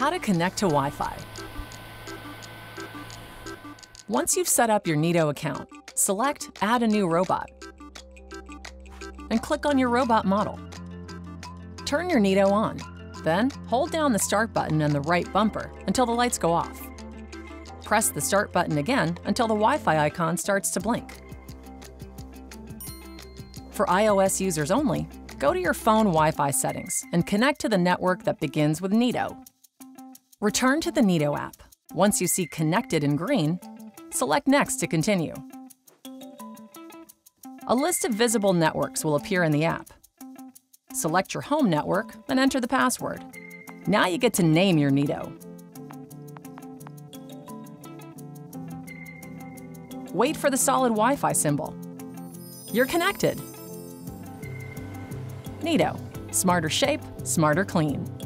How to connect to Wi-Fi. Once you've set up your Neato account, select Add a new robot and click on your robot model. Turn your Neato on, then hold down the Start button and the right bumper until the lights go off. Press the Start button again until the Wi-Fi icon starts to blink. For iOS users only, go to your phone Wi-Fi settings and connect to the network that begins with Neato. Return to the Neato app. Once you see Connected in green, select Next to continue. A list of visible networks will appear in the app. Select your home network and enter the password. Now you get to name your Neato. Wait for the solid Wi-Fi symbol. You're connected. Neato. Smarter shape, smarter clean.